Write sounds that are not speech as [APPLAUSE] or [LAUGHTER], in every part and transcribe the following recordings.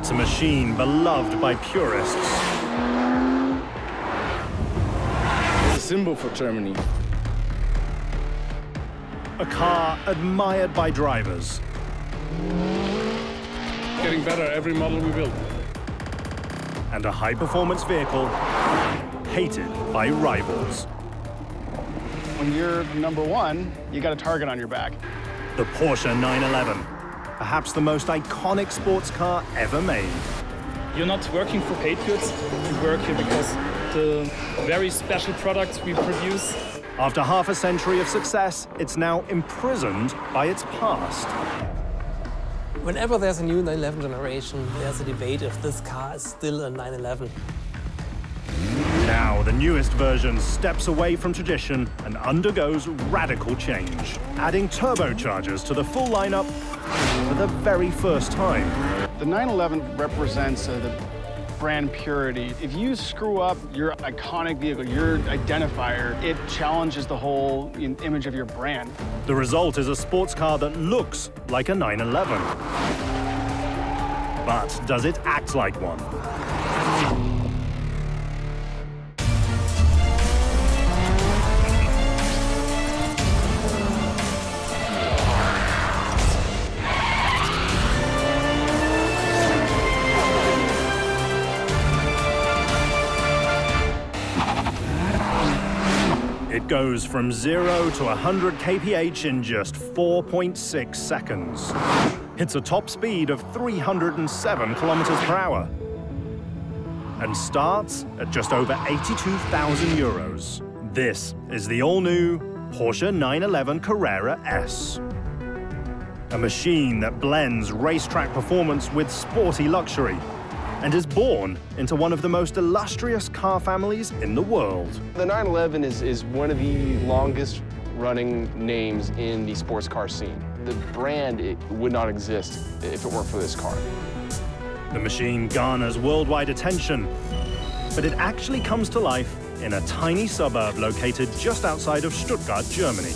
It's a machine beloved by purists. It's a symbol for Germany. A car admired by drivers. Getting better every model we build. And a high-performance vehicle hated by rivals. When you're number one, you got a target on your back. The Porsche 911, perhaps the most iconic sports car ever made. You're not working for Patriots, you work here because the very special products we produce after half a century of success, it's now imprisoned by its past. Whenever there's a new 911 generation, there's a debate if this car is still a 911. Now, the newest version steps away from tradition and undergoes radical change, adding turbochargers to the full lineup for the very first time. The 911 represents uh, the brand purity. If you screw up your iconic vehicle, your identifier, it challenges the whole image of your brand. The result is a sports car that looks like a 911. But does it act like one? Goes from 0 to 100 kph in just 4.6 seconds. It's a top speed of 307 kilometers per hour and starts at just over 82,000 euros. This is the all-new Porsche 911 Carrera S. A machine that blends racetrack performance with sporty luxury and is born into one of the most illustrious car families in the world. The 911 is, is one of the longest running names in the sports car scene. The brand it would not exist if it weren't for this car. The machine garners worldwide attention, but it actually comes to life in a tiny suburb located just outside of Stuttgart, Germany.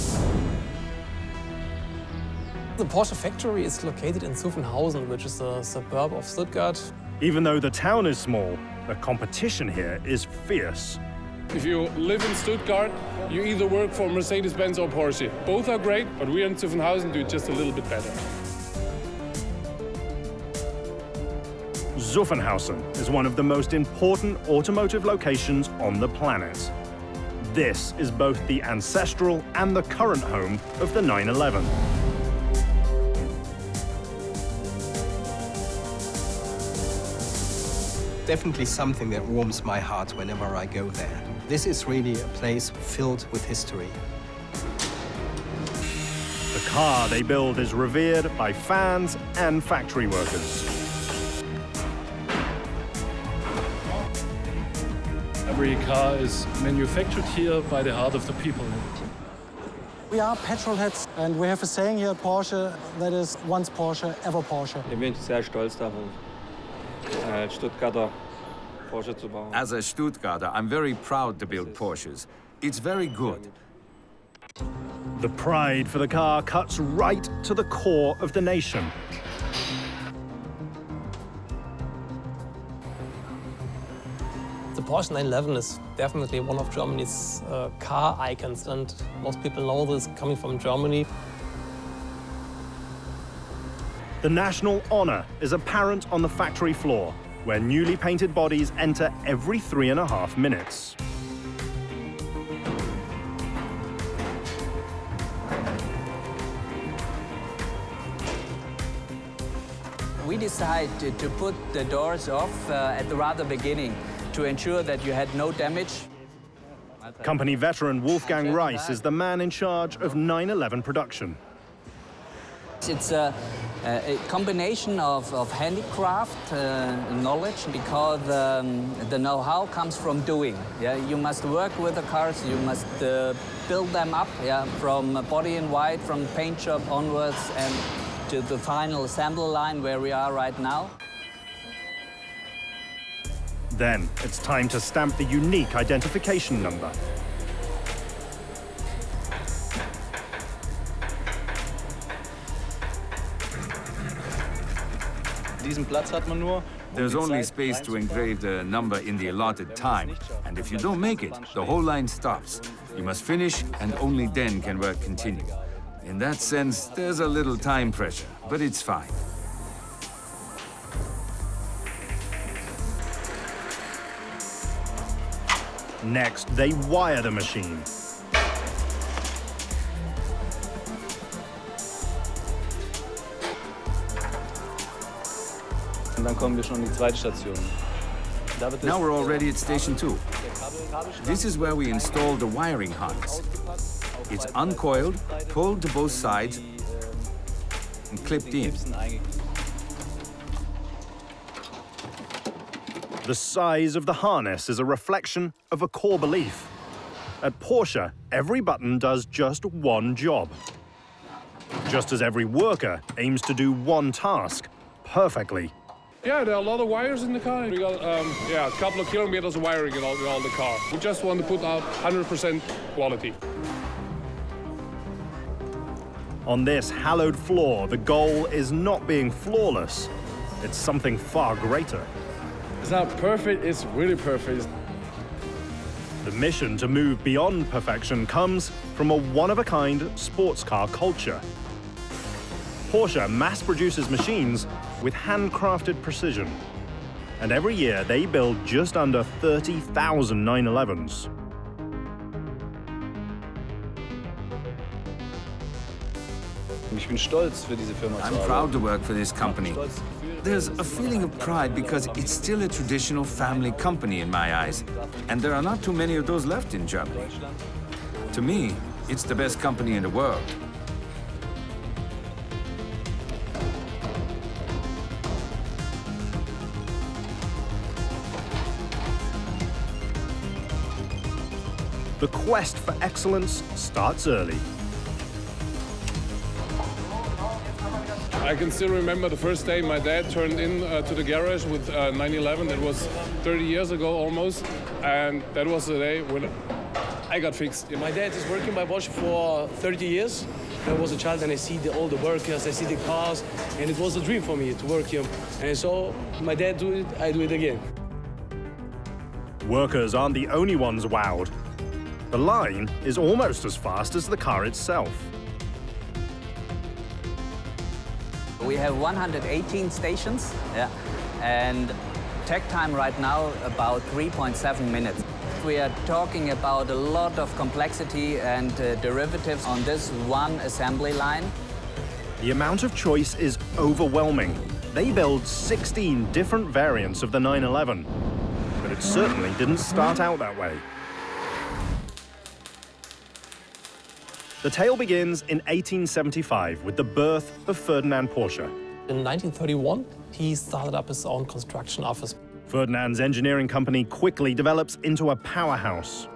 The Porsche factory is located in Zuffenhausen, which is a suburb of Stuttgart. Even though the town is small, the competition here is fierce. If you live in Stuttgart, you either work for Mercedes-Benz or Porsche. Both are great, but we in Zuffenhausen do it just a little bit better. Zuffenhausen is one of the most important automotive locations on the planet. This is both the ancestral and the current home of the 911. Definitely something that warms my heart whenever I go there. This is really a place filled with history. The car they build is revered by fans and factory workers. Every car is manufactured here by the heart of the people. We are petrol heads and we have a saying here at Porsche that is once Porsche, ever Porsche. Ich bin sehr stolz darauf. Stuttgarter Porsche zu bauen. As a Stuttgarter, I'm very proud to build Porsches. It's very good. The pride for the car cuts right to the core of the nation. The Porsche 911 is definitely one of Germany's uh, car icons, and most people know this coming from Germany. The national honor is apparent on the factory floor, where newly painted bodies enter every three and a half minutes. We decided to, put the doors off uh, at the rather beginning to ensure that you had no damage. Company veteran Wolfgang Reiss is the man in charge of 911 production. It's a, a combination of, of handicraft uh, knowledge because um, the know-how comes from doing. Yeah, you must work with the cars, you must uh, build them up yeah, from body in white, from paint shop onwards and to the final assembly line where we are right now. Then it's time to stamp the unique identification number. There's only space to engrave the number in the allotted time, and if you don't make it, the whole line stops. You must finish, and only then can work continue. In that sense, there's a little time pressure, but it's fine. Next, they wire the machine. Dann kommen wir schon in die zweite Station. Now we're already at station two. This is where we install the wiring harness. It's uncoiled, pulled to both sides, and clipped in. The size of the harness is a reflection of a core belief. At Porsche, every button does just one job. Just as every worker aims to do one task perfectly. Yeah, there are a lot of wires in the car. We got um, yeah, a couple of kilometers of wiring in all, in all the car. We just want to put out 100% quality. On this hallowed floor, the goal is not being flawless. It's something far greater. It's not perfect, it's really perfect. The mission to move beyond perfection comes from a one-of-a-kind sports car culture. Porsche mass produces machines with handcrafted precision. And every year they build just under 30,000 911s. I'm proud to work for this company. There's a feeling of pride because it's still a traditional family company in my eyes. And there are not too many of those left in Germany. To me, it's the best company in the world. The quest for excellence starts early. I can still remember the first day my dad turned in uh, to the garage with uh, 911. That was 30 years ago almost. And that was the day when I got fixed. My dad is working by Bosch for 30 years. I was a child and I see the, all the workers, I see the cars, and it was a dream for me to work here. And so my dad do it, I do it again. Workers aren't the only ones wowed. The line is almost as fast as the car itself. We have 118 stations, yeah, and takt time right now about 3.7 minutes. We are talking about a lot of complexity and uh, derivatives on this one assembly line. The amount of choice is overwhelming. They build 16 different variants of the 911, but it certainly didn't start out that way. The tale begins in 1875 with the birth of Ferdinand Porsche. In 1931, he started up his own construction office. Ferdinand's engineering company quickly develops into a powerhouse.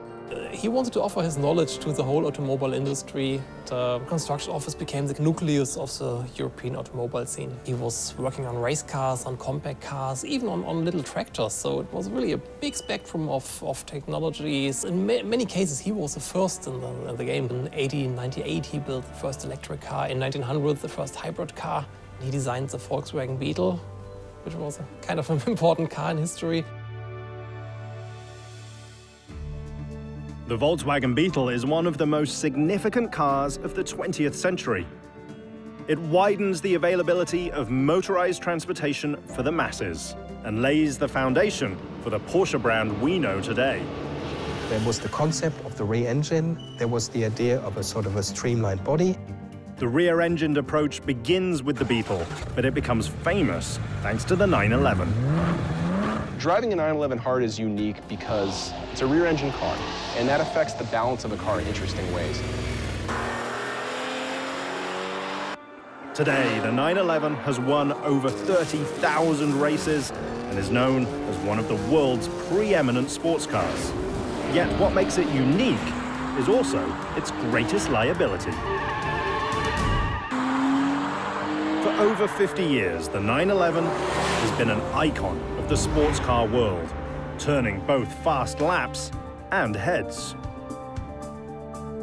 He wanted to offer his knowledge to the whole automobile industry. The construction office became the nucleus of the European automobile scene. He was working on race cars, on compact cars, even on, on little tractors. So it was really a big spectrum of, of technologies. In ma many cases, he was the first in the, in the game. In 1898, he built the first electric car. In 1900, the first hybrid car. He designed the Volkswagen Beetle, which was a kind of an [LAUGHS] important car in history. The Volkswagen Beetle is one of the most significant cars of the 20th century. It widens the availability of motorized transportation for the masses and lays the foundation for the Porsche brand we know today. There was the concept of the rear engine. There was the idea of a sort of a streamlined body. The rear-engined approach begins with the Beetle, but it becomes famous thanks to the 911. Driving a 911 hard is unique because it's a rear-engine car, and that affects the balance of the car in interesting ways. Today, the 911 has won over 30,000 races and is known as one of the world's preeminent sports cars. Yet what makes it unique is also its greatest liability. For over 50 years, the 911 has been an icon the sports car world, turning both fast laps and heads.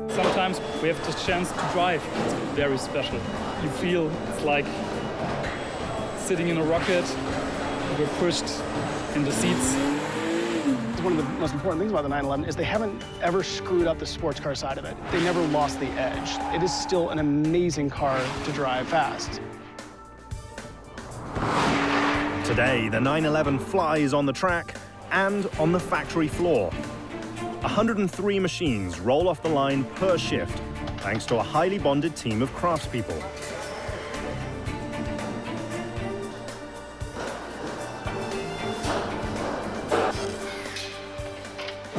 Sometimes we have the chance to drive. It's very special. You feel it's like sitting in a rocket. We're pushed in the seats. One of the most important things about the 911 is they haven't ever screwed up the sports car side of it. They never lost the edge. It is still an amazing car to drive fast. Today, the 911 flies on the track and on the factory floor. 103 machines roll off the line per shift, thanks to a highly bonded team of craftspeople.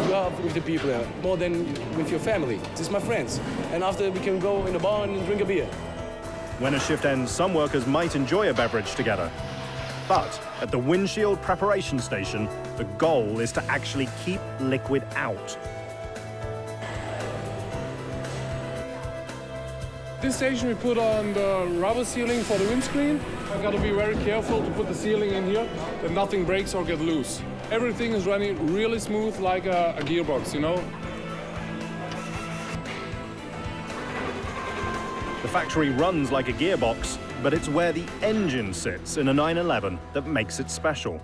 You are with the people there more than with your family. This is my friends. And after we can go in a bar and drink a beer. When a shift ends, some workers might enjoy a beverage together. But at the windshield preparation station, the goal is to actually keep liquid out. This station we put on the rubber sealing for the windscreen. I've gotta be very careful to put the sealing in here that nothing breaks or get loose. Everything is running really smooth like a, a gearbox, you know? Factory runs like a gearbox, but it's where the engine sits in a 911 that makes it special.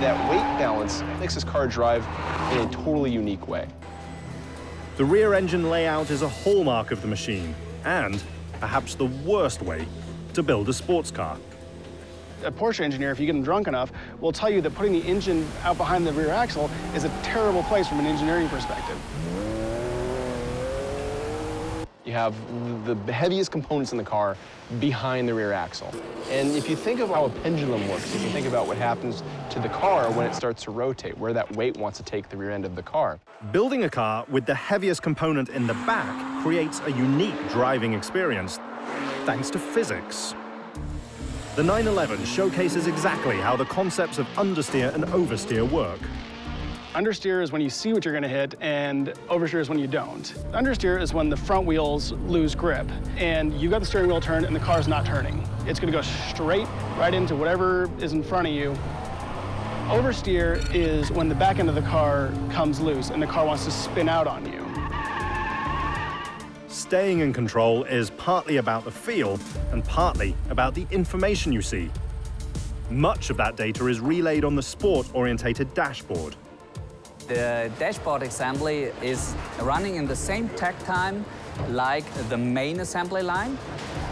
That weight balance makes this car drive in a totally unique way. The rear engine layout is a hallmark of the machine, and perhaps the worst way to build a sports car. A Porsche engineer, if you get him drunk enough, will tell you that putting the engine out behind the rear axle is a terrible place from an engineering perspective. You have the heaviest components in the car behind the rear axle. And if you think of how a pendulum works, if you think about what happens to the car when it starts to rotate, where that weight wants to take the rear end of the car. Building a car with the heaviest component in the back creates a unique driving experience, thanks to physics. The 911 showcases exactly how the concepts of understeer and oversteer work. Understeer is when you see what you're going to hit, and oversteer is when you don't. Understeer is when the front wheels lose grip, and you got the steering wheel turned and the car's not turning. It's going to go straight right into whatever is in front of you. Oversteer is when the back end of the car comes loose and the car wants to spin out on you. Staying in control is partly about the feel and partly about the information you see. Much of that data is relayed on the sport-orientated dashboard. The dashboard assembly is running in the same takt time like the main assembly line.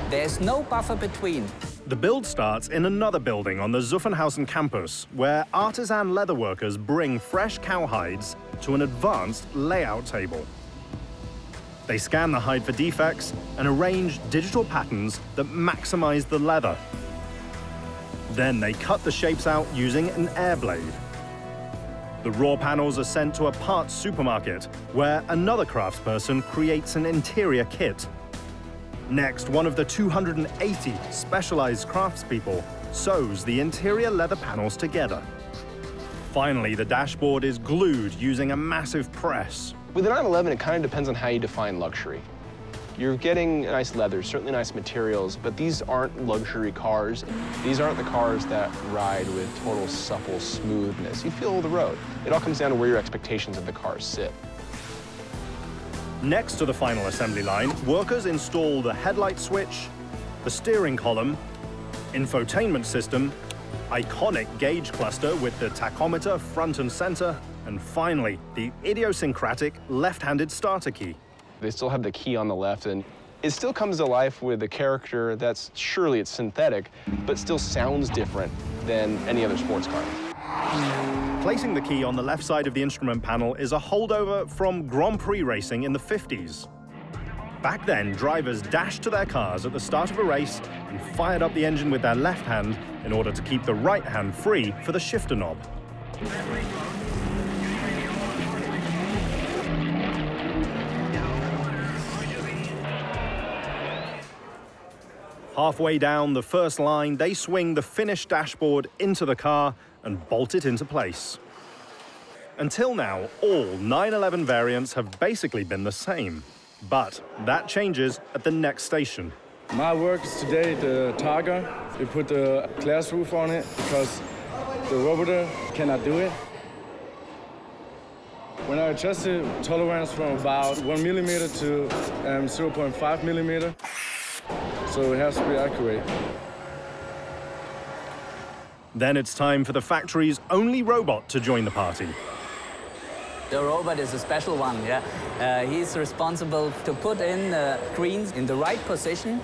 There's no buffer between. The build starts in another building on the Zuffenhausen campus, where artisan leatherworkers bring fresh cowhides to an advanced layout table. They scan the hide for defects and arrange digital patterns that maximize the leather. Then they cut the shapes out using an air blade. The raw panels are sent to a parts supermarket, where another craftsperson creates an interior kit. Next, one of the 280 specialized craftspeople sews the interior leather panels together. Finally, the dashboard is glued using a massive press. With the 911, it kind of depends on how you define luxury. You're getting nice leather, certainly nice materials, but these aren't luxury cars. These aren't the cars that ride with total supple smoothness. You feel the road. It all comes down to where your expectations of the cars sit. Next to the final assembly line, workers install the headlight switch, the steering column, infotainment system, iconic gauge cluster with the tachometer front and center, and finally, the idiosyncratic left-handed starter key. They still have the key on the left, and it still comes to life with a character that's surely it's synthetic, but still sounds different than any other sports car. Placing the key on the left side of the instrument panel is a holdover from Grand Prix racing in the 50s. Back then, drivers dashed to their cars at the start of a race and fired up the engine with their left hand in order to keep the right hand free for the shifter knob. Halfway down the first line, they swing the finished dashboard into the car and bolt it into place. Until now, all 911 variants have basically been the same. But that changes at the next station. My work is today the Targa. We put the glass roof on it because the roboter cannot do it. When I adjusted tolerance from about one millimeter to um, 0.5 millimeter, so it has to be accurate. Then it's time for the factory's only robot to join the party. The robot is a special one, yeah. Uh, he's responsible to put in the screens in the right position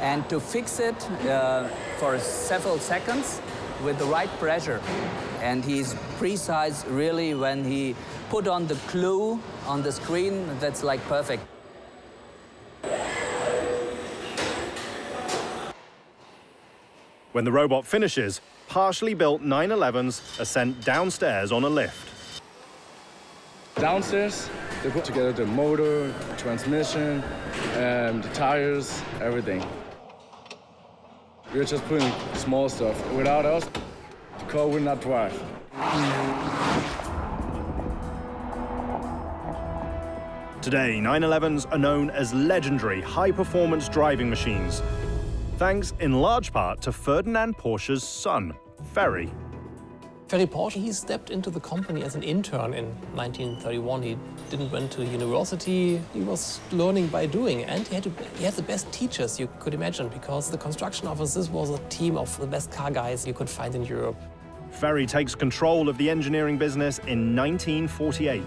and to fix it uh, for several seconds with the right pressure. And he's precise really when he put on the clue on the screen, that's like perfect. When the robot finishes, partially built 911s are sent downstairs on a lift. Downstairs, they put together the motor, transmission, and the tires, everything. We're just putting small stuff. Without us, the car would not drive. Today, 911s are known as legendary high-performance driving machines, thanks in large part to Ferdinand Porsche's son, Ferry. Ferry Porsche, he stepped into the company as an intern in 1931. He didn't went to university. He was learning by doing, and he had, to, he had the best teachers you could imagine because the construction offices was a team of the best car guys you could find in Europe. Ferry takes control of the engineering business in 1948.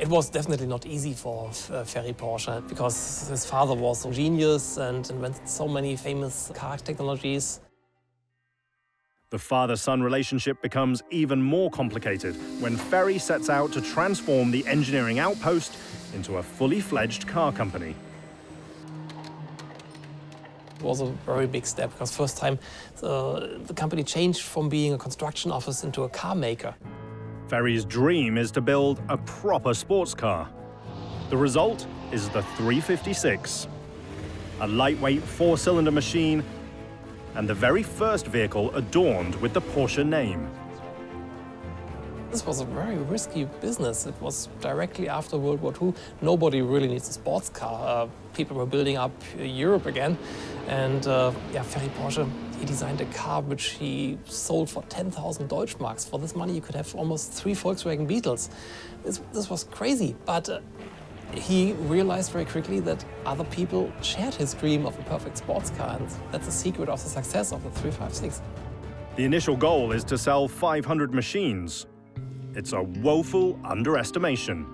It was definitely not easy for uh, Ferry Porsche because his father was a genius and invented so many famous car technologies. The father-son relationship becomes even more complicated when Ferry sets out to transform the engineering outpost into a fully fledged car company. It was a very big step because first time the, the company changed from being a construction office into a car maker. Ferry's dream is to build a proper sports car. The result is the 356, a lightweight four-cylinder machine and the very first vehicle adorned with the Porsche name. This was a very risky business. It was directly after World War II. Nobody really needs a sports car. Uh, people were building up Europe again. And uh, yeah, Ferry Porsche, he designed a car which he sold for 10,000 Deutschmarks. For this money, you could have almost three Volkswagen Beetles. This, this was crazy, but uh, he realized very quickly that other people shared his dream of a perfect sports car, and that's the secret of the success of the 356. The initial goal is to sell 500 machines. It's a woeful underestimation.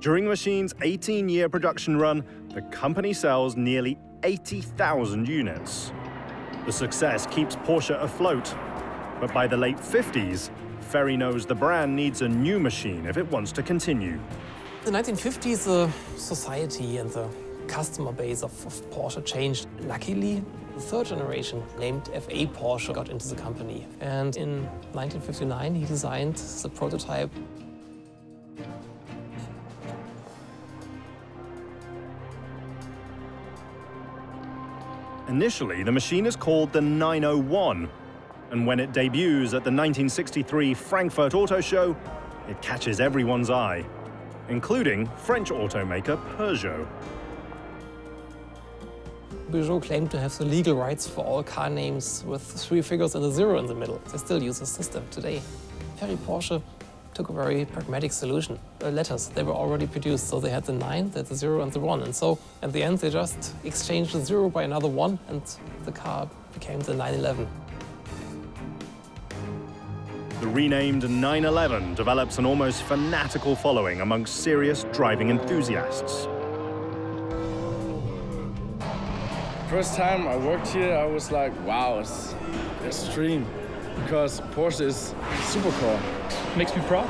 During the machine's 18-year production run, the company sells nearly 80,000 units. The success keeps Porsche afloat, but by the late 50s, Ferry knows the brand needs a new machine if it wants to continue. In the 1950s, the society and the customer base of, of, Porsche changed. Luckily, the third generation, named FA Porsche, got into the company. And in 1959, he designed the prototype. Initially, the machine is called the 901, and when it debuts at the 1963 Frankfurt Auto Show, it catches everyone's eye, including French automaker Peugeot. Peugeot claimed to have the legal rights for all car names with three figures and a zero in the middle. They still use the system today. Ferry Porsche took a very pragmatic solution. The letters, they were already produced, so they had the 9, they had the 0 and the 1. And so at the end, they just exchanged the 0 by another 1, and the car became the 911. The renamed 911 develops an almost fanatical following amongst serious driving enthusiasts. First time I worked here, I was like, wow, it's extreme. Because Porsche is supercar. Makes me proud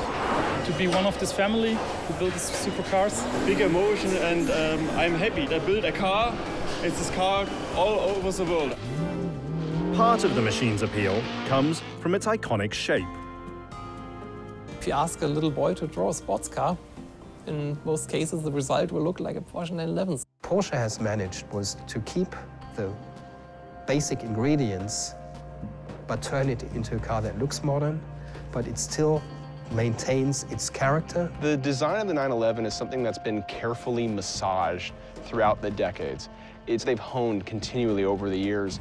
to be one of this family who built these supercars. Big emotion and um, I'm happy. I built a car. It's this car all over the world. Part of the machine's appeal comes from its iconic shape. If you ask a little boy to draw a sports car, in most cases the result will look like a Porsche 911. Porsche has managed was to keep the basic ingredients but turn it into a car that looks modern, but it still maintains its character. The design of the 911 is something that's been carefully massaged throughout the decades. It's they've honed continually over the years.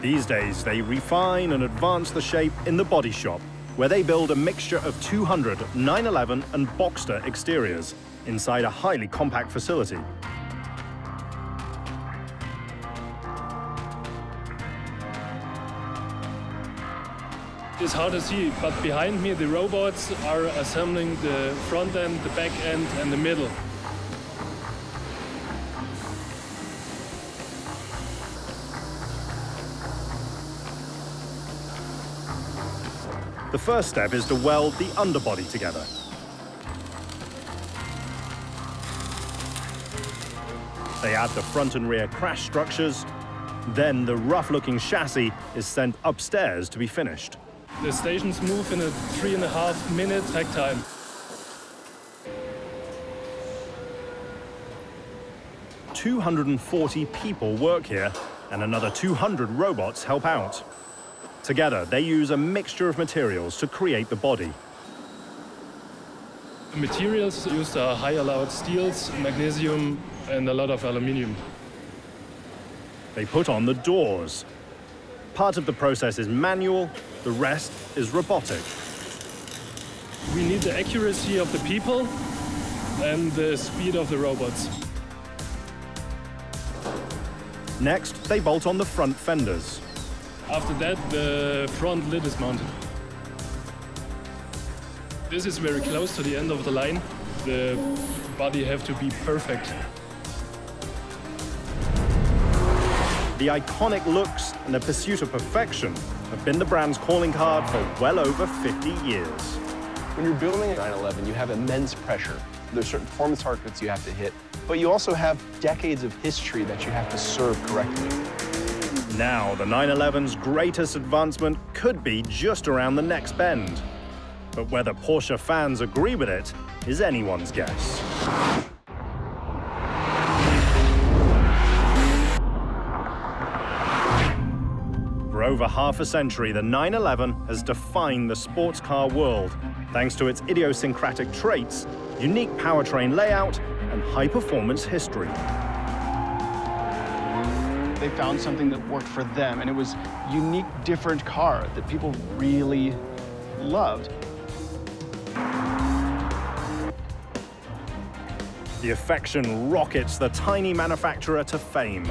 These days, they refine and advance the shape in the body shop, where they build a mixture of 200 911 and Boxster exteriors inside a highly compact facility. It's hard to see, but behind me the robots are assembling the front end, the back end and the middle. The first step is to weld the underbody together. They add the front and rear crash structures. Then the rough-looking chassis is sent upstairs to be finished. The stations move in a three and a half minute takt time. Two hundred and forty people work here, and another 200 robots help out. Together, they use a mixture of materials to create the body. The materials used are high alloyed steels, magnesium, and a lot of aluminium. They put on the doors. Part of the process is manual, the rest is robotic. We need the accuracy of the people and the speed of the robots. Next, they bolt on the front fenders. After that, the front lid is mounted. This is very close to the end of the line. The body have to be perfect. The iconic looks and the pursuit of perfection have been the brand's calling card for well over 50 years. When you're building a 911, you have immense pressure. There's certain performance targets you have to hit, but you also have decades of history that you have to serve correctly. Now, the 911's greatest advancement could be just around the next bend. But whether Porsche fans agree with it is anyone's guess. For over half a century, the 911 has defined the sports car world, thanks to its idiosyncratic traits, unique powertrain layout, and high-performance history they found something that worked for them, and it was unique, different car that people really loved. The affection rockets the tiny manufacturer to fame.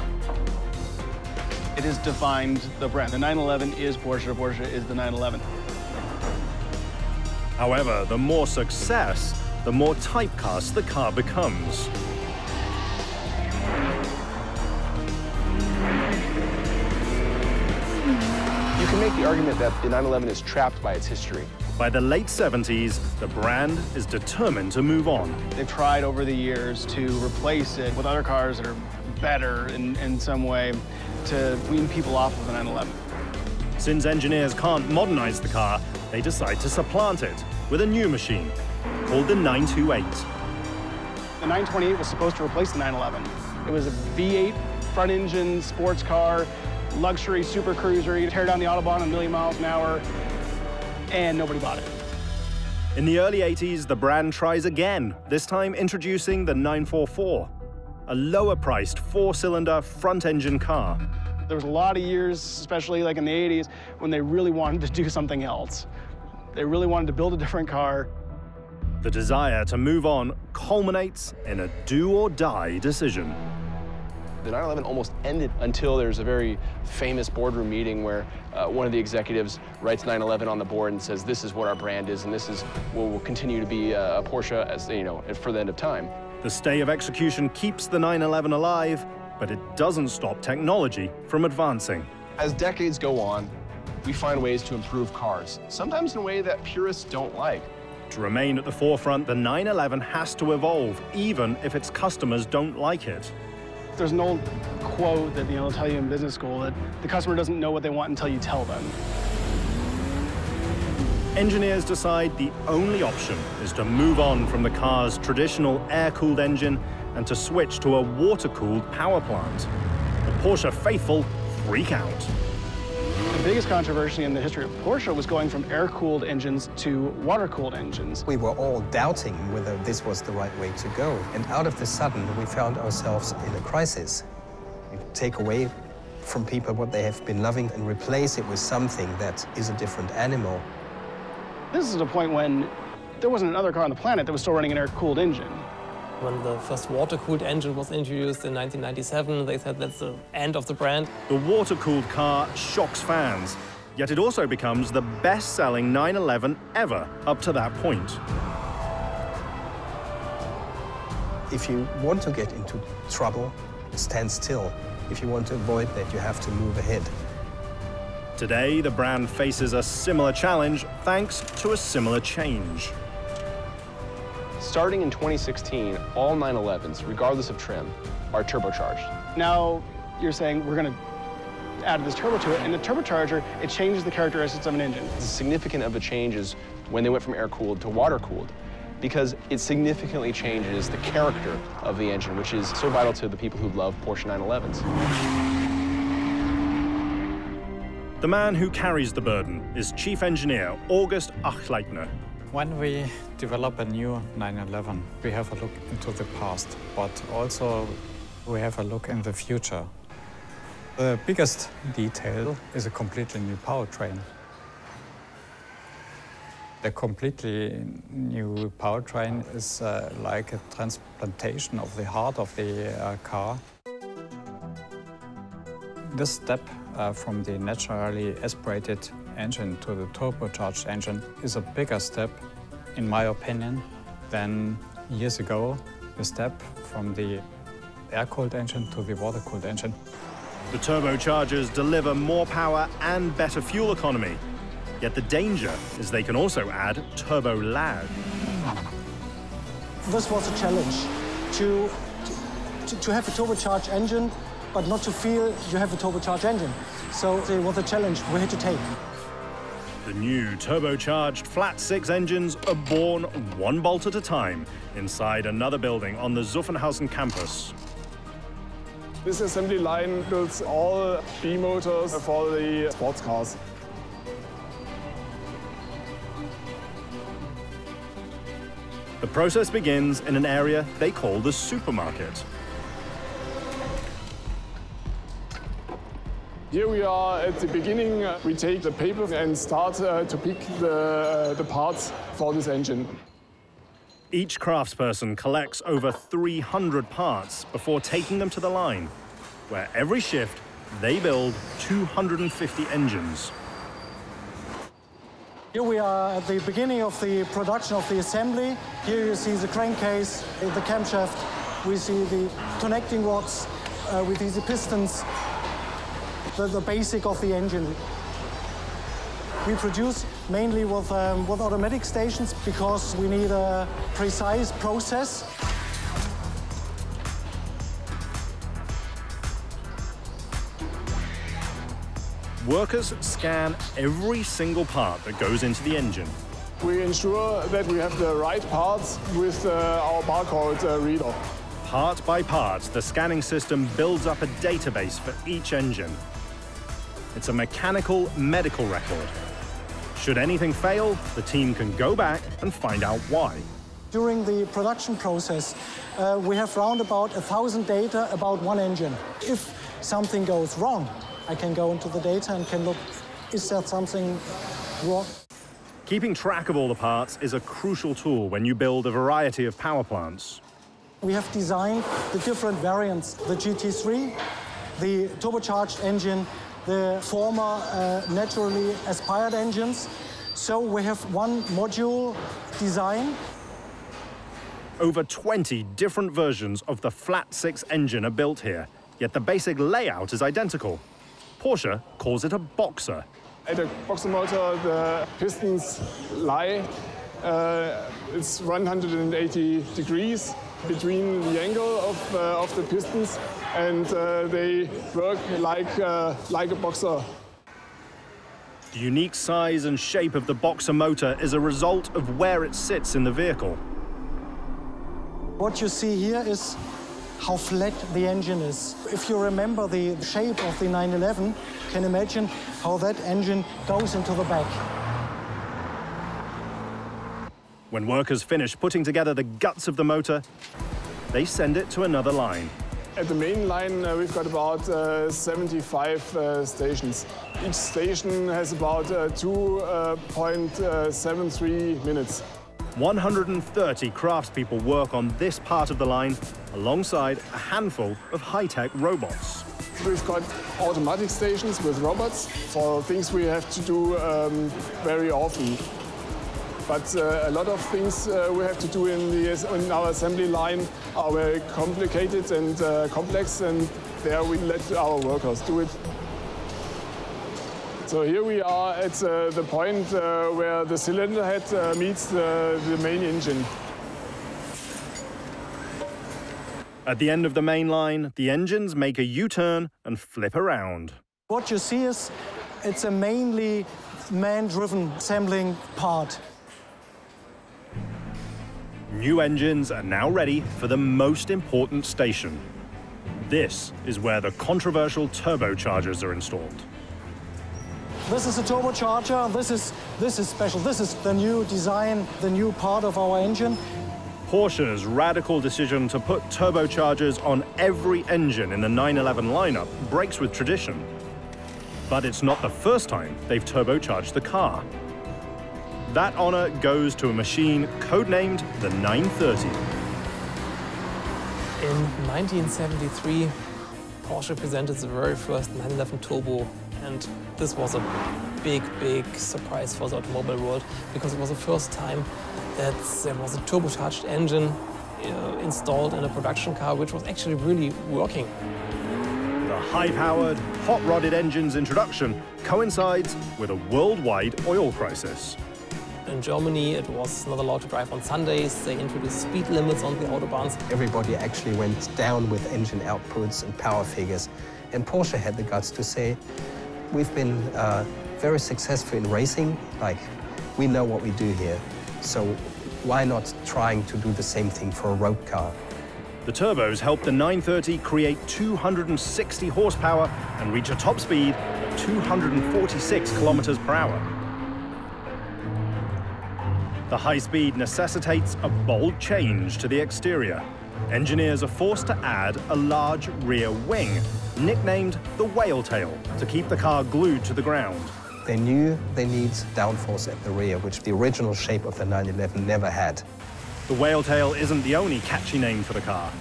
It has defined the brand. The 911 is Porsche, Porsche is the 911. However, the more success, the more typecast the car becomes. You can make the argument that the 911 is trapped by its history. By the late 70s, the brand is determined to move on. They've tried over the years to replace it with other cars that are better in, in some way to wean people off of the 911. Since engineers can't modernize the car, they decide to supplant it with a new machine called the 928. The 928 was supposed to replace the 911. It was a V8 front engine sports car luxury super cruiser. You tear down the Autobahn a million miles an hour, and nobody bought it. In the early 80s, the brand tries again, this time introducing the 944, a lower-priced four-cylinder front-engine car. There was a lot of years, especially like in the 80s, when they really wanted to do something else. They really wanted to build a different car. The desire to move on culminates in a do-or-die decision the 911 almost ended until there's a very famous boardroom meeting where uh, one of the executives writes 911 on the board and says, "This is what our brand is, and this is what will continue to be uh, a Porsche as you know for the end of time." The stay of execution keeps the 911 alive, but it doesn't stop technology from advancing. As decades go on, we find ways to improve cars, sometimes in a way that purists don't like. To remain at the forefront, the 911 has to evolve, even if its customers don't like it. There's an old quote that you know, they'll tell you in business school that the customer doesn't know what they want until you tell them. Engineers decide the only option is to move on from the car's traditional air-cooled engine and to switch to a water-cooled power plant. The Porsche faithful freak out. The biggest controversy in the history of Porsche was going from air-cooled engines to water-cooled engines. We were all doubting whether this was the right way to go. And out of the sudden, we found ourselves in a crisis. We take away from people what they have been loving and replace it with something that is a different animal. This is a point when there wasn't another car on the planet that was still running an air-cooled engine. When the first water-cooled engine was introduced in 1997, they said that's the end of the brand. The water-cooled car shocks fans. Yet it also becomes the best-selling 911 ever up to that point. If you want to get into trouble, stand still. If you want to avoid that, you have to move ahead. Today, the brand faces a similar challenge thanks to a similar change. Starting in 2016, all 911s, regardless of trim, are turbocharged. Now you're saying we're going to add this turbo to it, and the turbocharger, it changes the characteristics of an engine. The significant of the change is when they went from air-cooled to water-cooled because it significantly changes the character of the engine, which is so vital to the people who love Porsche 911s. The man who carries the burden is Chief Engineer August Achleitner. When we develop a new 911, we have a look into the past, but also we have a look in the future. The biggest detail is a completely new powertrain. The completely new powertrain is uh, like a transplantation of the heart of the uh, car. This step uh, from the naturally aspirated engine to the turbocharged engine is a bigger step, in my opinion, than years ago, the step from the air-cooled engine to the water-cooled engine. The turbochargers deliver more power and better fuel economy, Yet the danger is they can also add turbo lag. This was a challenge to, to, to have a turbocharged engine, but not to feel you have a turbocharged engine. So it was a challenge we had to take. The new turbocharged flat six engines are born one bolt at a time inside another building on the Zuffenhausen campus. This assembly line builds all B motors for the sports cars. The process begins in an area they call the supermarket. Here we are at the beginning. We take the paper and start uh, to pick the, uh, the parts for this engine. Each craftsperson collects over 300 parts before taking them to the line, where every shift they build 250 engines. Here we are at the beginning of the production of the assembly. Here you see the crankcase, the camshaft. We see the connecting rods uh, with these pistons, the, the, basic of the engine. We produce mainly with, um, with automatic stations because we need a precise process Workers scan every single part that goes into the engine. We ensure that we have the right parts with uh, our barcode uh, reader. Part by part, the scanning system builds up a database for each engine. It's a mechanical medical record. Should anything fail, the team can go back and find out why. During the production process, uh, we have round about a thousand data about one engine. If something goes wrong, I can go into the data and can look, is there something wrong? Keeping track of all the parts is a crucial tool when you build a variety of power plants. We have designed the different variants, the GT3, the turbocharged engine, the former uh, naturally aspired engines. So we have one module design. Over 20 different versions of the flat six engine are built here, yet the basic layout is identical. Porsche calls it a boxer. At a boxer motor, the pistons lie. Uh, it's 180 degrees between the angle of, uh, of the pistons, and uh, they work like, uh, like a boxer. The unique size and shape of the boxer motor is a result of where it sits in the vehicle. What you see here is how flat the engine is. If you remember the shape of the 911, you can imagine how that engine goes into the back. When workers finish putting together the guts of the motor, they send it to another line. At the main line, uh, we've got about uh, 75 uh, stations. Each station has about uh, 2.73 uh, minutes. 130 craftspeople work on this part of the line alongside a handful of high-tech robots. We've got automatic stations with robots for things we have to do um, very often. But uh, a lot of things uh, we have to do in, the, in, our assembly line are very complicated and uh, complex, and there we let our workers do it. So here we are at uh, the point uh, where the cylinder head uh, meets the, the main engine. At the end of the main line, the engines make a U-turn and flip around. What you see is it's a mainly man-driven assembling part. New engines are now ready for the most important station. This is where the controversial turbochargers are installed. This is a turbocharger. This is, this is special. This is the new design, the new part of our engine. Porsche's radical decision to put turbochargers on every engine in the 911 lineup breaks with tradition. But it's not the first time they've turbocharged the car. That honor goes to a machine codenamed the 930. In 1973, Porsche presented the very first 911 Turbo, and this was a big, big surprise for the automobile world because it was the first time that there was a turbocharged engine uh, installed in a production car which was actually really working. The high-powered, hot-rodded engine's introduction coincides with a worldwide oil crisis. In Germany, it was not allowed to drive on Sundays. They introduced speed limits on the autobahns. Everybody actually went down with engine outputs and power figures. And Porsche had the guts to say, we've been uh, very successful in racing. Like, we know what we do here. So why not trying to do the same thing for a road car? The turbos helped the 930 create 260 horsepower and reach a top speed of 246 kilometers per hour. The high speed necessitates a bold change to the exterior. Engineers are forced to add a large rear wing, nicknamed the whale tail, to keep the car glued to the ground. They knew they need downforce at the rear, which the original shape of the 911 never had. The whale tail isn't the only catchy name for the car.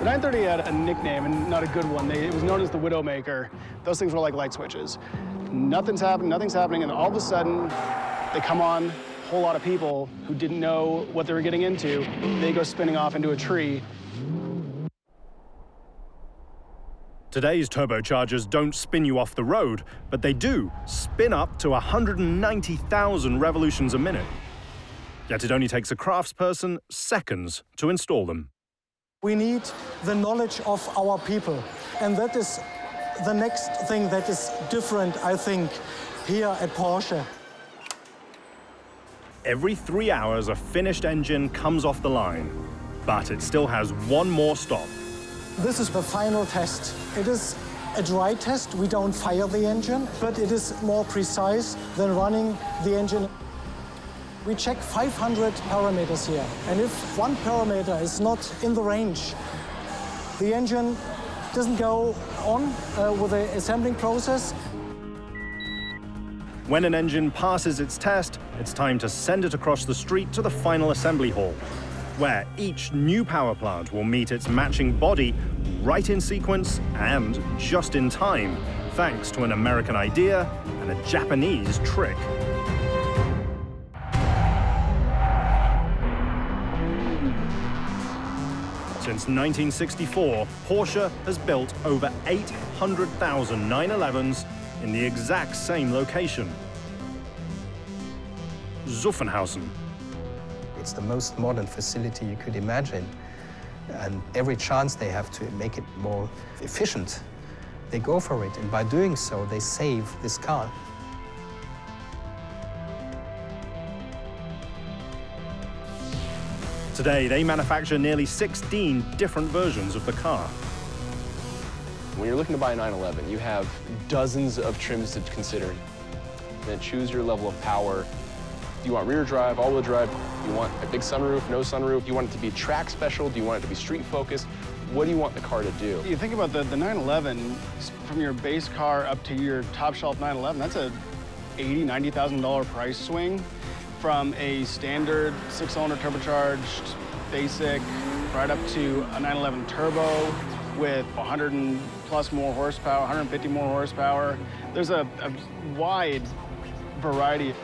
The 930 had a nickname, and not a good one. They, it was known as the Widowmaker. Those things were like light switches. Nothing's happening, nothing's happening, and all of a sudden, they come on, a whole lot of people who didn't know what they were getting into, they go spinning off into a tree, Today's turbochargers don't spin you off the road, but they do spin up to 190,000 revolutions a minute. Yet it only takes a craftsperson seconds to install them. We need the knowledge of our people, and that is the next thing that is different, I think, here at Porsche. Every three hours, a finished engine comes off the line, but it still has one more stop this is the final test. It is a dry test. We don't fire the engine, but it is more precise than running the engine. We check 500 parameters here. And if one parameter is not in the range, the engine doesn't go on uh, with the assembling process. When an engine passes its test, it's time to send it across the street to the final assembly hall where each new power plant will meet its matching body right in sequence and just in time, thanks to an American idea and a Japanese trick. Since 1964, Porsche has built over 800,000 911s in the exact same location. Zuffenhausen, it's the most modern facility you could imagine. And every chance they have to make it more efficient, they go for it. And by doing so, they save this car. Today, they manufacture nearly 16 different versions of the car. When you're looking to buy a 911, you have dozens of trims to consider. Then choose your level of power, do you want rear drive, all-wheel drive? Do you want a big sunroof, no sunroof? Do you want it to be track special? Do you want it to be street focused? What do you want the car to do? You think about the, the 911, from your base car up to your top shelf 911, that's a $80,000, $90,000 price swing from a standard six-cylinder turbocharged basic right up to a 911 turbo with 100 and plus more horsepower, 150 more horsepower. There's a, a wide variety.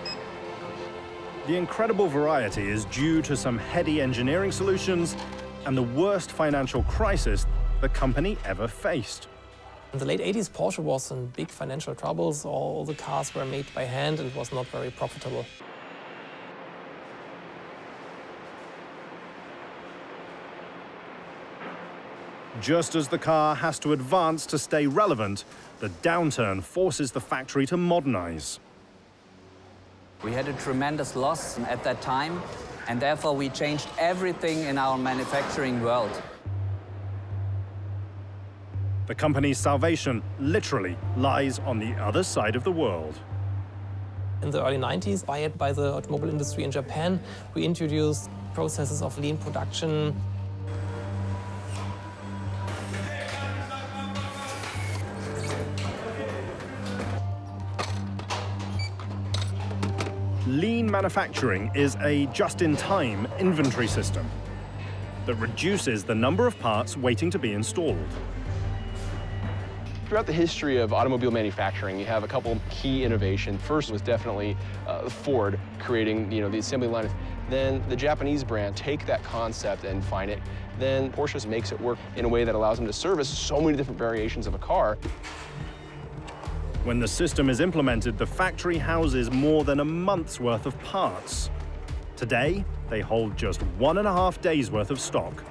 The incredible variety is due to some heady engineering solutions and the worst financial crisis the company ever faced. In the late 80s, Porsche was in big financial troubles. All the cars were made by hand and was not very profitable. Just as the car has to advance to stay relevant, the downturn forces the factory to modernize. We had a tremendous loss at that time, and therefore we changed everything in our manufacturing world. The company's salvation literally lies on the other side of the world. In the early 90s, inspired by the automobile industry in Japan, we introduced processes of lean production, Manufacturing is a just-in-time inventory system that reduces the number of parts waiting to be installed. Throughout the history of automobile manufacturing, you have a couple key innovations. First was definitely uh, Ford creating, you know, the assembly line. Then the Japanese brand take that concept and find it. Then Porsche makes it work in a way that allows them to service so many different variations of a car. When the system is implemented, the factory houses more than a month's worth of parts. Today, they hold just one and a half days worth of stock.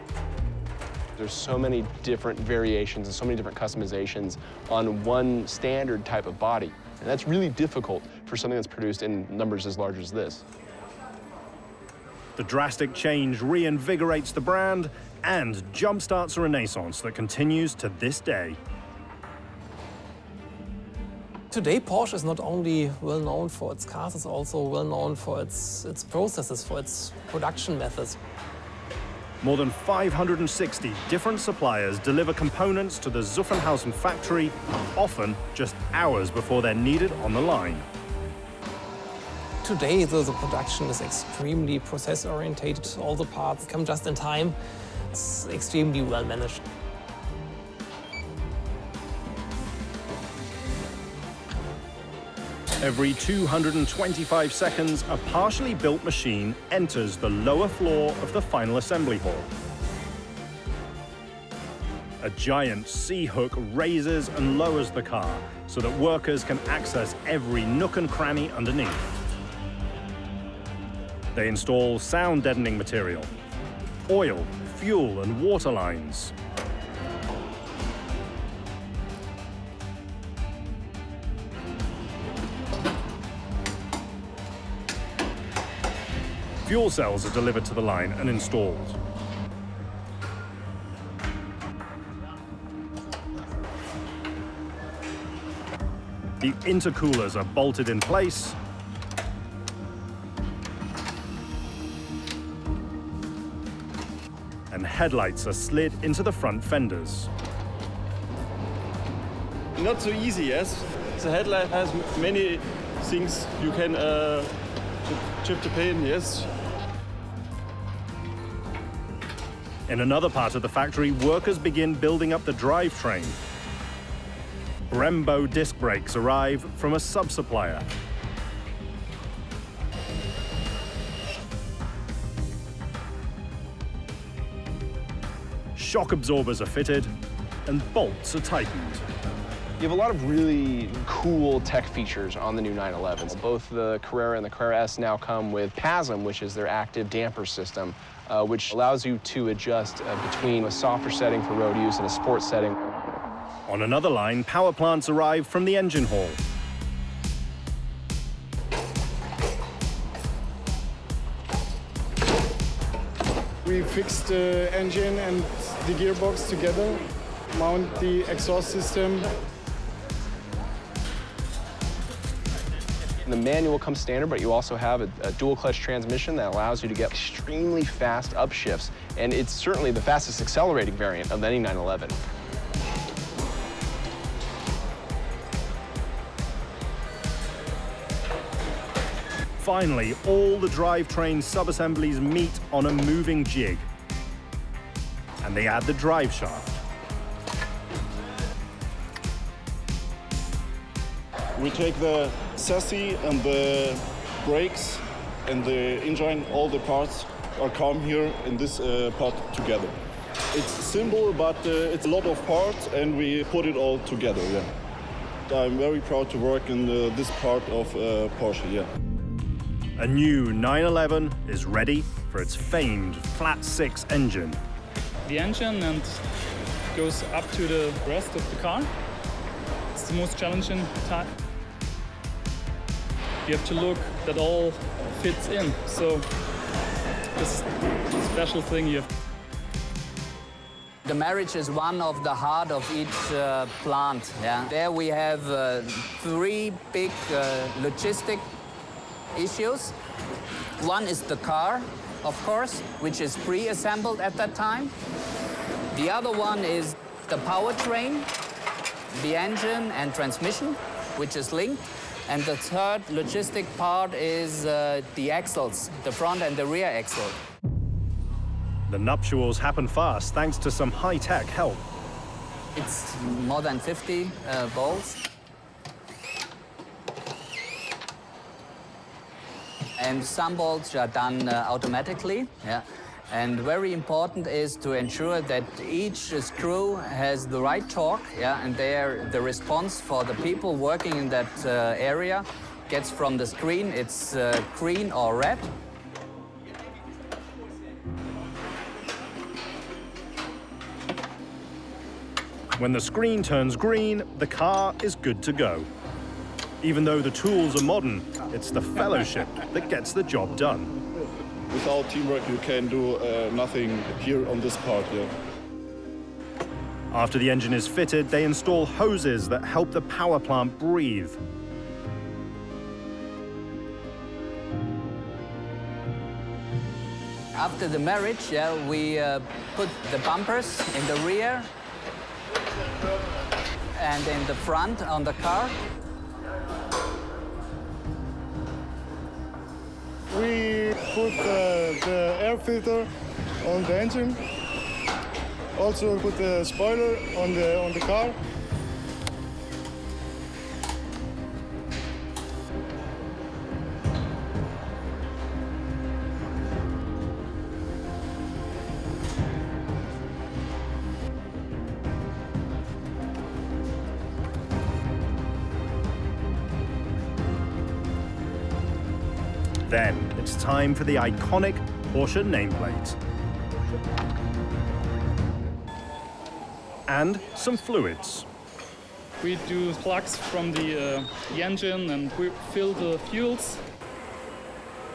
There's so many different variations and so many different customizations on one standard type of body. And that's really difficult for something that's produced in numbers as large as this. The drastic change reinvigorates the brand and jumpstarts a renaissance that continues to this day. Today, Porsche is not only well known for its cars, it's also well known for its, its processes, for its production methods. More than 560 different suppliers deliver components to the Zuffenhausen factory, often just hours before they're needed on the line. Today, the, the production is extremely process-orientated. All the parts come just in time. It's extremely well managed. Every 225 seconds, a partially built machine enters the lower floor of the final assembly hall. A giant C-hook raises and lowers the car so that workers can access every nook and cranny underneath. They install sound deadening material, oil, fuel and water lines, Fuel cells are delivered to the line and installed. The intercoolers are bolted in place. And headlights are slid into the front fenders. Not so easy, yes. The headlight has many things you can uh, chip the paint, yes. In another part of the factory, workers begin building up the drivetrain. Brembo disc brakes arrive from a sub-supplier. Shock absorbers are fitted, and bolts are tightened. You have a lot of really cool tech features on the new 911s. Both the Carrera and the Carrera S now come with PASM, which is their active damper system, uh, which allows you to adjust uh, between a softer setting for road use and a sports setting. On another line, power plants arrive from the engine hall. We fixed the engine and the gearbox together, mount the exhaust system, The manual comes standard, but you also have a, a dual clutch transmission that allows you to get extremely fast upshifts, and it's certainly the fastest accelerating variant of any 911. Finally, all the drivetrain sub-assemblies meet on a moving jig, and they add the drive shaft. We take the chassis and the brakes and the engine, all the parts are come here in this uh, part together. It's simple, but uh, it's a lot of parts, and we put it all together. Yeah, I'm very proud to work in uh, this part of uh, Porsche. Yeah. A new 911 is ready for its famed flat six engine. The engine and goes up to the rest of the car. It's the most challenging type. You have to look that all fits in. So this special thing you have. The marriage is one of the heart of each uh, plant. Yeah. There we have uh, three big uh, logistic issues. One is the car, of course, which is pre-assembled at that time. The other one is the powertrain, the engine and transmission, which is linked. And the third logistic part is uh, the axles, the front and the rear axle. The nuptials happen fast thanks to some high-tech help. It's more than 50 uh, bolts. And some bolts are done uh, automatically. Yeah. And very important is to ensure that each screw has the right torque, yeah, and there the response for the people working in that uh, area gets from the screen, it's uh, green or red. When the screen turns green, the car is good to go. Even though the tools are modern, it's the fellowship that gets the job done. Without teamwork, you can do uh, nothing here on this part. Yeah. After the engine is fitted, they install hoses that help the power plant breathe. After the marriage, yeah, we uh, put the bumpers in the rear and in the front on the car. Put uh, the air filter on the engine. Also put the spoiler on the on the car. Time for the iconic Porsche nameplate. And some fluids. We do plugs from the, uh, the engine and we fill the fuels.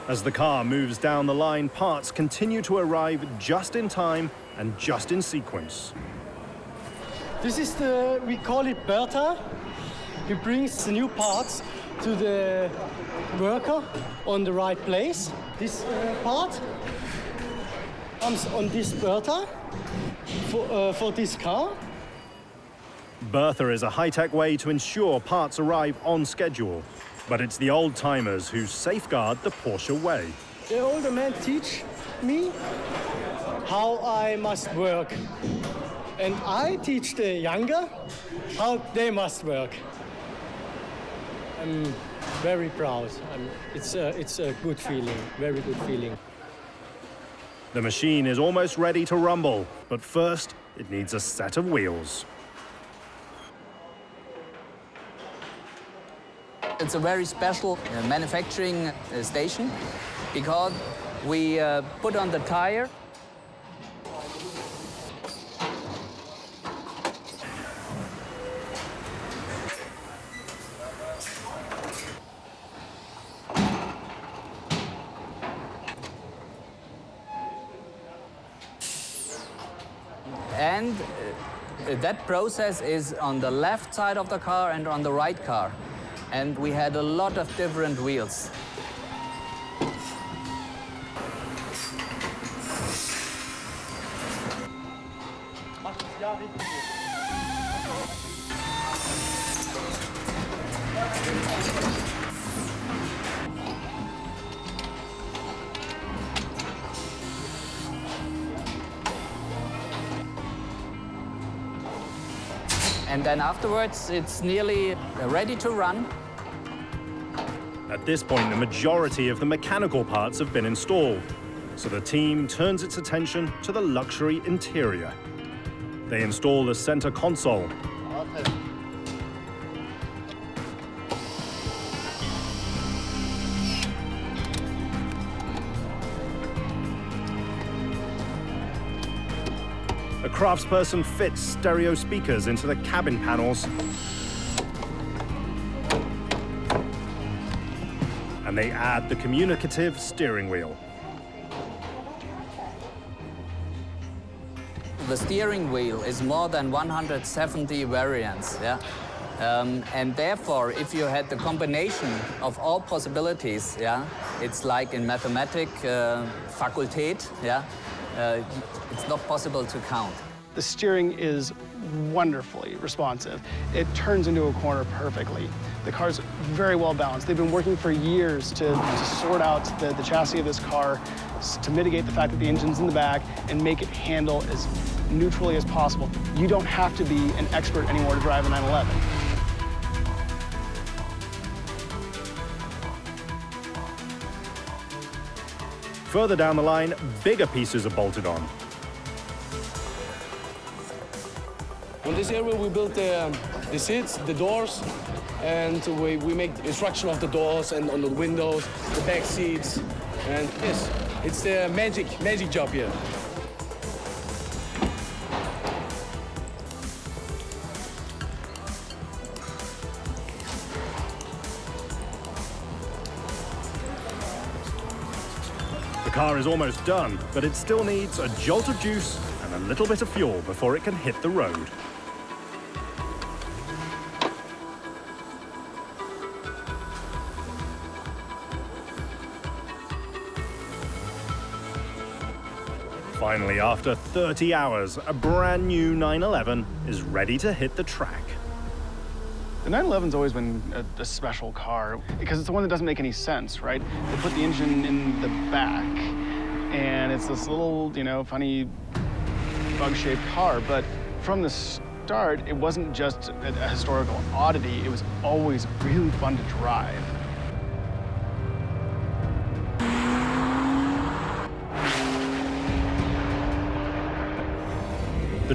As the car moves down the line, parts continue to arrive just in time and just in sequence. This is the, we call it Bertha. He brings the new parts to the worker on the right place. This uh, part comes on this Bertha for, uh, for this car. Bertha is a high-tech way to ensure parts arrive on schedule. But it's the old-timers who safeguard the Porsche way. The older men teach me how I must work. And I teach the younger how they must work. I'm very proud. I'm, it's, a, it's a good feeling, very good feeling. The machine is almost ready to rumble, but first it needs a set of wheels. It's a very special uh, manufacturing uh, station because we uh, put on the tire and uh, that process is on the left side of the car and on the right car. And we had a lot of different wheels. Then afterwards, it's nearly ready to run. At this point, the majority of the mechanical parts have been installed, so the team turns its attention to the luxury interior. They install the center console, craftsperson fits stereo speakers into the cabin panels. And they add the communicative steering wheel. The steering wheel is more than 170 variants, yeah? Um, and therefore, if you had the combination of all possibilities, yeah, it's like in mathematic uh, Fakultät, yeah, uh, it's not possible to count. The steering is wonderfully responsive. It turns into a corner perfectly. The car's very well balanced. They've been working for years to, to sort out the, the chassis of this car to mitigate the fact that the engine's in the back and make it handle as neutrally as possible. You don't have to be an expert anymore to drive a 911. Further down the line, bigger pieces are bolted on. On this area, we built the, um, the seats, the doors, and we, we make instruction of the doors and on the windows, the back seats, and yes, it's the magic, magic job here. The car is almost done, but it still needs a jolt of juice and a little bit of fuel before it can hit the road. Finally, after 30 hours, a brand new 911 is ready to hit the track. The 911's always been a, a, special car because it's the one that doesn't make any sense, right? They put the engine in the back, and it's this little, you know, funny bug-shaped car. But from the start, it wasn't just a, a historical oddity. It was always really fun to drive.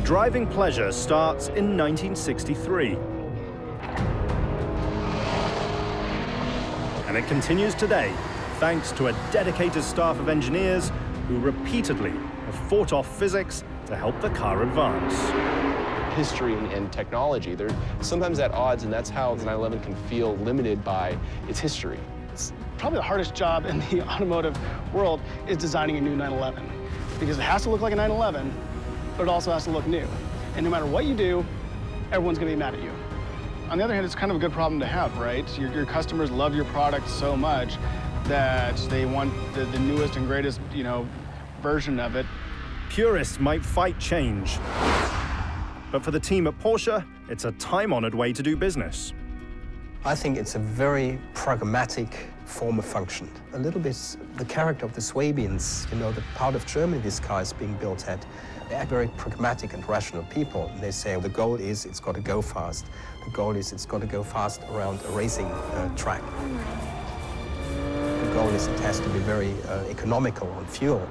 Driving pleasure starts in 1963. And it continues today, thanks to a dedicated staff of engineers who repeatedly have fought off physics to help the car advance. History and, and technology, they're sometimes at odds, and that's how the 911 can feel limited by its history. It's probably the hardest job in the [LAUGHS] automotive world is designing a new 911 because it has to look like a 911, but it also has to look new. And no matter what you do, everyone's gonna be mad at you. On the other hand, it's kind of a good problem to have, right? Your, your customers love your product so much that they want the, the newest and greatest, you know, version of it. Purists might fight change. But for the team at Porsche, it's a time-honored way to do business. I think it's a very pragmatic form of function. A little bit the character of the Swabians, you know, the part of Germany this car is being built at. They're very pragmatic and rational people. They say the goal is it's got to go fast. The goal is it's got to go fast around a racing uh, track. The goal is it has to be very uh, economical on fuel.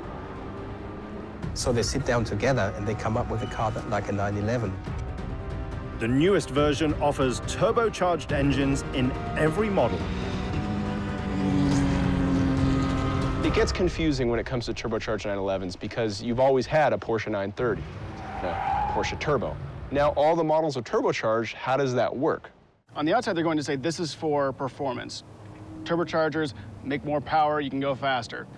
So they sit down together and they come up with a car that, like a 911. The newest version offers turbocharged engines in every model. It gets confusing when it comes to turbocharged 911s because you've always had a Porsche 930, a Porsche Turbo. Now all the models are turbocharged, how does that work? On the outside, they're going to say this is for performance. Turbochargers make more power, you can go faster.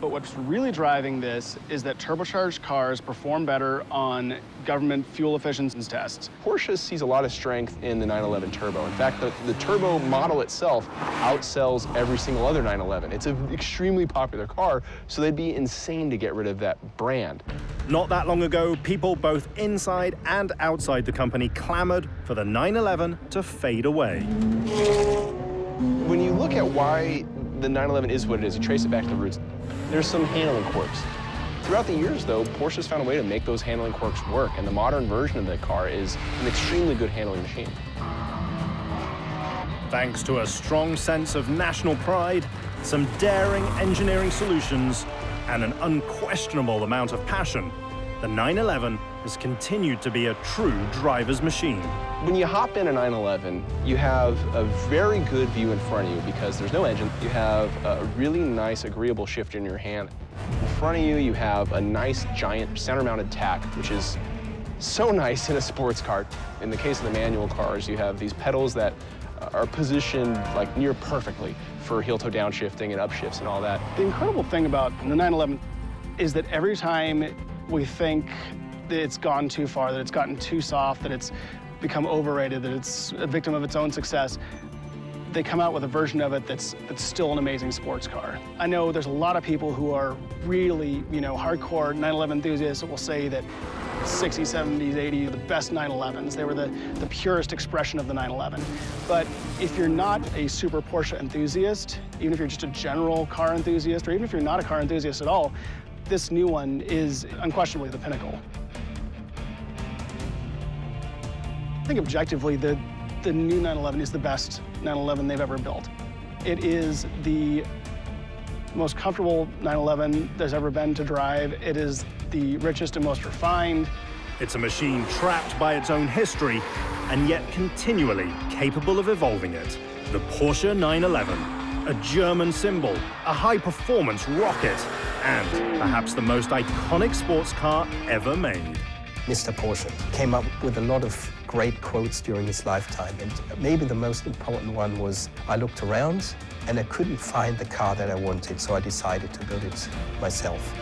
But what's really driving this is that turbocharged cars perform better on government fuel efficiency tests. Porsche sees a lot of strength in the 911 Turbo. In fact, the, the Turbo model itself outsells every single other 911. It's an extremely popular car, so they'd be insane to get rid of that brand. Not that long ago, people both inside and outside the company clamored for the 911 to fade away. When you look at why the 911 is what it is, you trace it back to the roots, there's some handling quirks. Throughout the years, though, Porsche's found a way to make those handling quirks work, and the modern version of the car is an extremely good handling machine. Thanks to a strong sense of national pride, some daring engineering solutions, and an unquestionable amount of passion, the 911 has continued to be a true driver's machine. When you hop in a 911, you have a very good view in front of you because there's no engine. You have a really nice, agreeable shift in your hand. In front of you, you have a nice, giant center-mounted tach, which is so nice in a sports car. In the case of the manual cars, you have these pedals that are positioned like near perfectly for heel-toe downshifting and upshifts and all that. The incredible thing about the 911 is that every time we think that it's gone too far, that it's gotten too soft, that it's become overrated, that it's a victim of its own success, they come out with a version of it that's that's still an amazing sports car. I know there's a lot of people who are really, you know, hardcore 911 enthusiasts that will say that 60s, 70s, 80s, the best 911s. They were the, the purest expression of the 911. But if you're not a super Porsche enthusiast, even if you're just a general car enthusiast, or even if you're not a car enthusiast at all, this new one is unquestionably the pinnacle. I think objectively, the, the new 911 is the best 911 they've ever built. It is the most comfortable 911 there's ever been to drive. It is the richest and most refined. It's a machine trapped by its own history and yet continually capable of evolving it. The Porsche 911, a German symbol, a high-performance rocket, and perhaps the most iconic sports car ever made. Mr. Porsche came up with a lot of great quotes during his lifetime. And maybe the most important one was, I looked around and I couldn't find the car that I wanted, so I decided to build it myself.